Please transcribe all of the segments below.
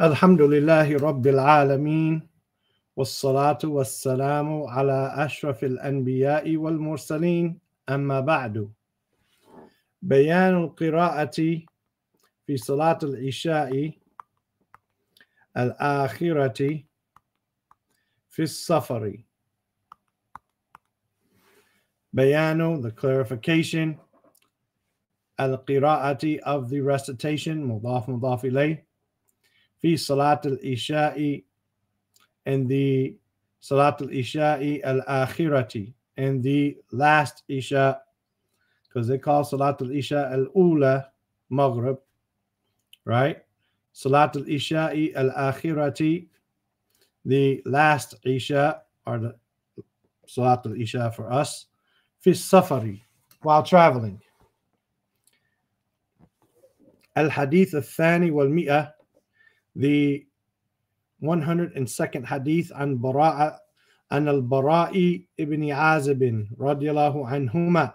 الحمد لله رب العالمين والصلاة والسلام على أشرف الأنبياء والمرسلين. أما بعد بيان القراءة في صلاة العشاء الآخرة في السفر بيان the clarification القراءة of the recitation مضاف مضاف إليه. في صلاة العشاء and the صلاة العشاء الآخرة and the last Isha because they call Salat al-Isha al-Ula Maghrib right Salat al-Isha al-Akhirati the last Isha or the Salat al-Isha for us في السفر while traveling الحديث الثاني والمئة the 102nd hadith عن براء عن البراء ابن عازب رضي الله عنهما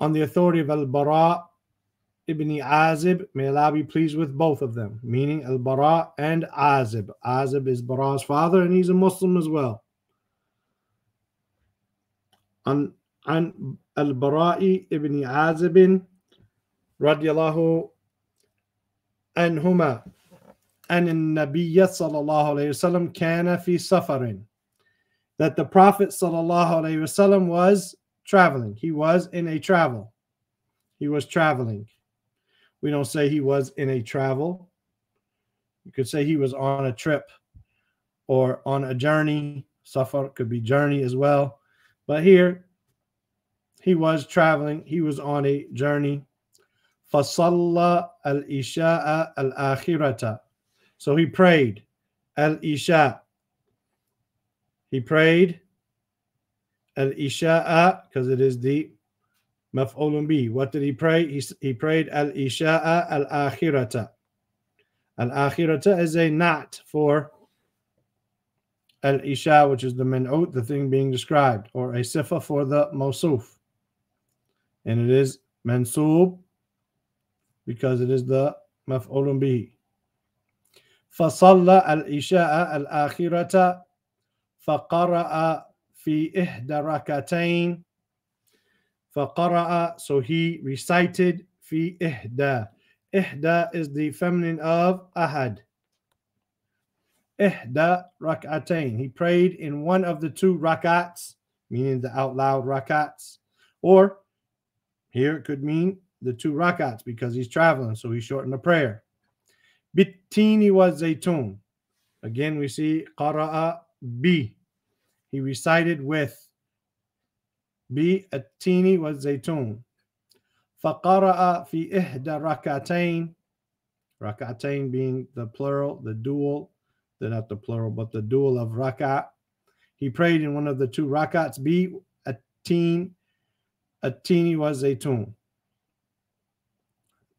on the authority of al-Bara ibn Azib may Allah be pleased with both of them meaning al-Bara and Azib Azib is Bara's father and he's a Muslim as well عن عن البراء ابن عازب رضي الله عنهما أن النبي صلى الله عليه وسلم كان في سفر that the prophet صلى الله عليه وسلم was traveling he was in a travel he was traveling we don't say he was in a travel you could say he was on a trip or on a journey safar could be journey as well but here he was traveling he was on a journey فصلى الإشاء الآخرة so he prayed Al Isha. He prayed Al Isha because it is the Maf'ulun bi. What did he pray? He, he prayed Al Isha Al Akhirata. Al Akhirata is a not for Al Isha, which is the men'ut, the thing being described, or a sifa for the Mosuf. And it is mansub because it is the Maf'ulun bihi. فصلى العشاء الآخرة فقرأ في إحدى ركعتين فقرأ so he recited في إحدى إحدى is the feminine of أحد إحدى ركعتين he prayed in one of the two rakats meaning the out loud rakats or here it could mean the two rakats because he's traveling, so he shortened the prayer. Bittini was zaytun. Again, we see qara'a bi. He recited with bi attini was zaytun. Faqara'a fi ihda rakatain. Rakatain being the plural, the dual, they're not the plural, but the dual of rakat. He prayed in one of the two rakats, bi attin, attini was zaytun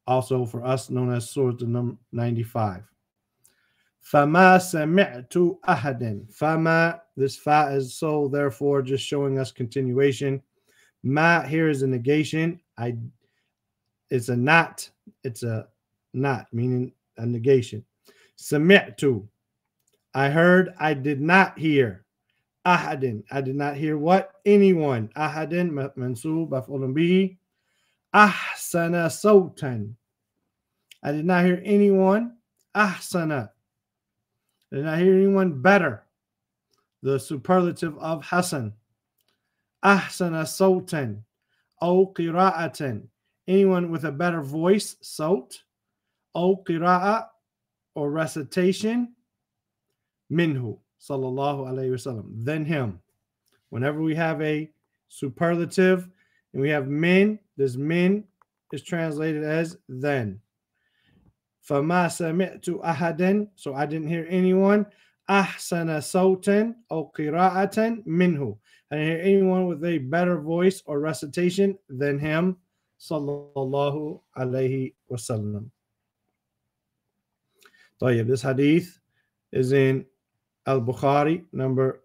also for us known as Surah number 95. Fama sami'tu ahadin. Fama, this fa is so, therefore, just showing us continuation. Ma here is a negation. I it's a not, it's a not, meaning a negation. Sami'tu. I heard, I did not hear. Ahadin. I did not hear what? Anyone. Ahadin, mansub, af'ulun bihi. Ahsana sautan. I did not hear anyone. Ahsana. I did not hear anyone better. The superlative of Hassan. Ahsana sautan. O qira'atan. Anyone with a better voice, saut. O qira'a or recitation. Minhu. Sallallahu alayhi wasallam. Than him. Whenever we have a superlative and we have min, this min is translated as then. فما سمعت أحدا so I didn't hear anyone أحسن صوتا أو قراءة منه I didn't hear anyone with a better voice or recitation than him صلى الله عليه وسلم طيب this hadith is in Al-Bukhari number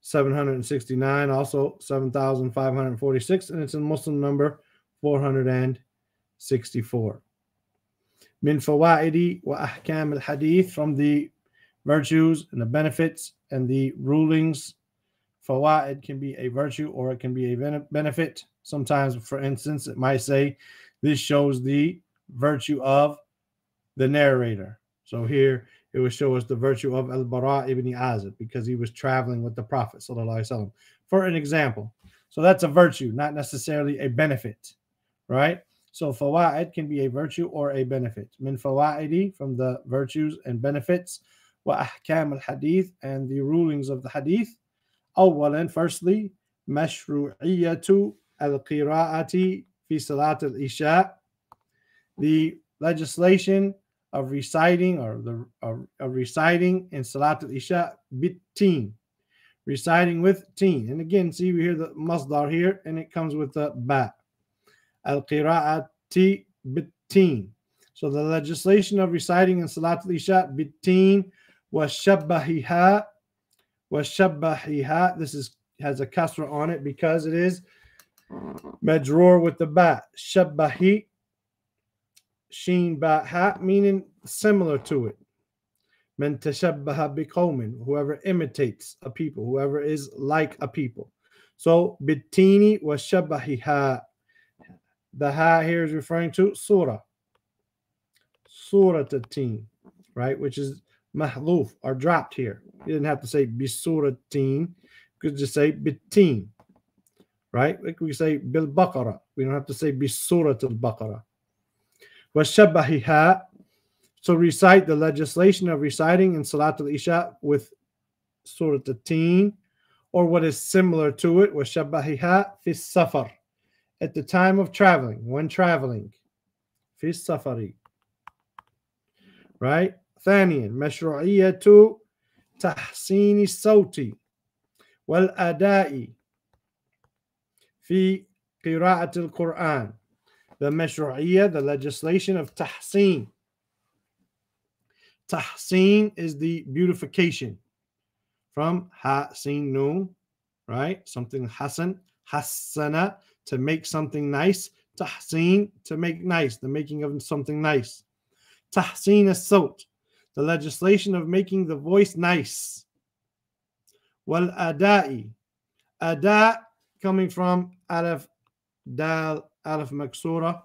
769, also 7,546, and it's in Muslim number 464. Min fawaidi wa ahkam al hadith from the virtues and the benefits and the rulings. Fawaid can be a virtue or it can be a benefit. Sometimes, for instance, it might say, This shows the virtue of the narrator. So here it would show us the virtue of Al Bara ibn Azib because he was traveling with the Prophet. For an example, so that's a virtue, not necessarily a benefit, right? So fawaid can be a virtue or a benefit. Min fawaidi from the virtues and benefits, wa ahkam al hadith and the rulings of the hadith. Awwalan, firstly, mashru'iyatu al qira'ati fi salat al isha, the legislation of reciting or the of, of reciting in Salatul Isha bitin, reciting with teen. And again, see we hear the masdar here, and it comes with the ba. Al qiraati bitin. So the legislation of reciting in Salatul Isha bitin was shabbahiha was shabbahiha. This is has a kasra on it because it is majrur with the ba. Shabbahi sheen ba ha meaning similar to it. Men tashabbaha biqawmin, whoever imitates a people, whoever is like a people. So bitini was shabbahiha. The ha here is referring to surah. Surah teen, right? Which is mahluf are dropped here. You didn't have to say bisuratin. You could just say bitin. Right? Like we say bil baqara. We don't have to say bisurat al baqara. Washabahiha. So recite the legislation of reciting in Salat al Isha with Surah Teen or what is similar to it, washabahiha fi safar. At the time of traveling, when traveling. Fi safari. Right? ثانيا مشروعية تحسين الصوت والأداء في قراءة القرآن the Mashru'iyya, the legislation of Tahsin. Tahsin is the beautification from Hasin Noon, right? Something Hassan, hasana, to make something nice. Tahsin to make nice, the making of something nice. Tahsin is salt, the legislation of making the voice nice. Wal adai, ada coming from Araf Dal alif maksura,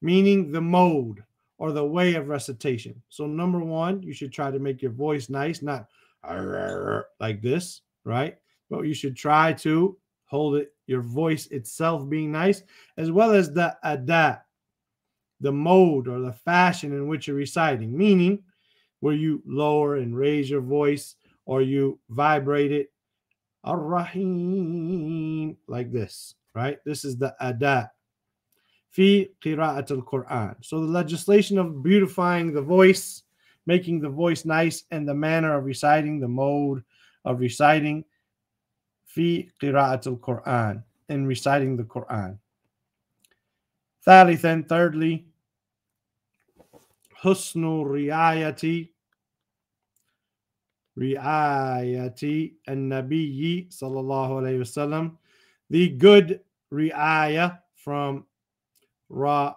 meaning the mode or the way of recitation. So number one, you should try to make your voice nice, not like this, right? But you should try to hold it, your voice itself being nice, as well as the ada, the mode or the fashion in which you're reciting, meaning where you lower and raise your voice or you vibrate it. Ar-Rahim, like this, right? This is the ada fi qira'at al-Quran. So the legislation of beautifying the voice, making the voice nice, and the manner of reciting, the mode of reciting, fi qira'at al-Quran, in reciting the Quran. Thalithan, thirdly, husnu riayati, riayati and Nabiyyi sallallahu alayhi wasallam, the good riayah from ra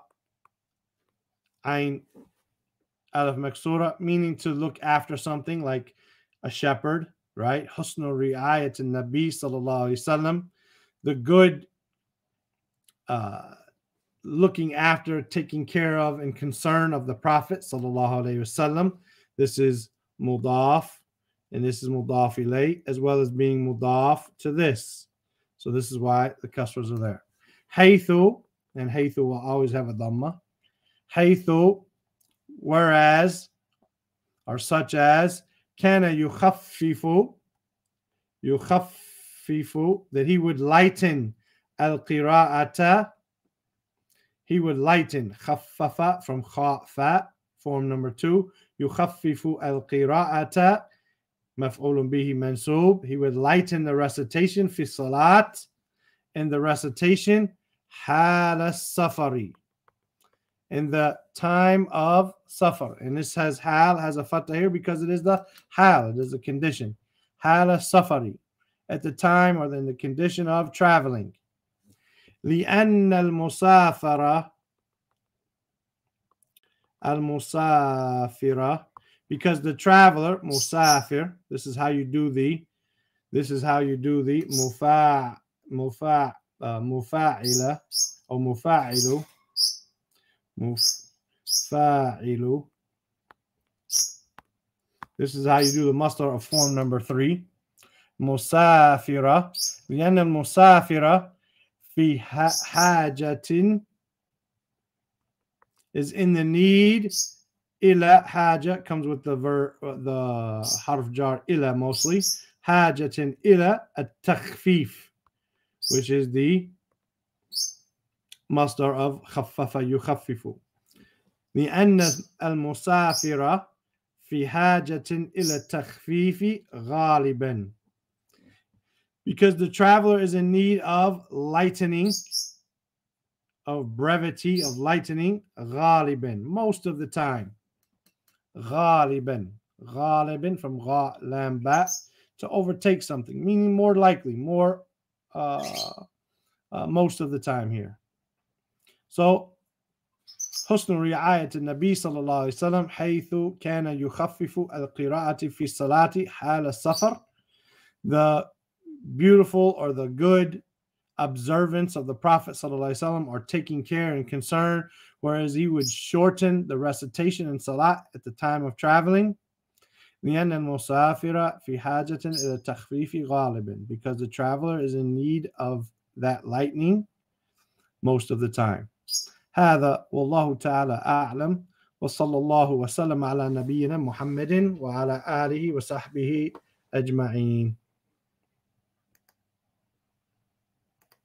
ain alif maksura meaning to look after something like a shepherd right husnul riayat nabi sallallahu alaihi wasallam the good uh looking after taking care of and concern of the prophet sallallahu alaihi wasallam this is mudaf and this is mudaf ilay as well as being mudaf to this. So this is why the customers are there. Haythu, and haythu will always have a dhamma. Haythu, whereas, or such as, kana yukhaffifu, yukhaffifu, that he would lighten al-qira'ata, he would lighten khaffafa from khafa, form number two, yukhaffifu al-qira'ata, maf'ulun bihi mansub. He would lighten the recitation fi salat in the recitation hala safari in the time of safar. And this has hal has a fatah here because it is the hal, it is a condition. Hala safari at the time or in the condition of traveling. لأن المسافرة al-musafira because the traveler musafir this is how you do the this is how you do the mufa mufa مفاعلة أو مفاعل مفاعل This is how you do the masdar of form number three. مسافرة لأن المسافرة في حاجة is in the need. إلى حاجة comes with the verb the حرف جار إلى mostly. حاجة إلى التخفيف which is the masdar of خفف يخفف لأن المسافر في حاجة إلى التخفيف غالبا because the traveler is in need of lightening of brevity of lightening غالبا most of the time غالبا غالبا from غالبا to overtake something. Meaning more likely more most of the time here so حسن رعاية النبي صلى الله عليه وسلم حيث كان يخفف القراءة في الصلاة حال السفر the beautiful or the good observance of the Prophet وسلم, or taking care and concern, whereas he would shorten the recitation in Salat at the time of traveling. Because the traveler is in need of that lightning most of the time. هذا والله تعالى أعلم وصلى الله وسلم على نبينا محمد وعلى آله وصحبه أجمعين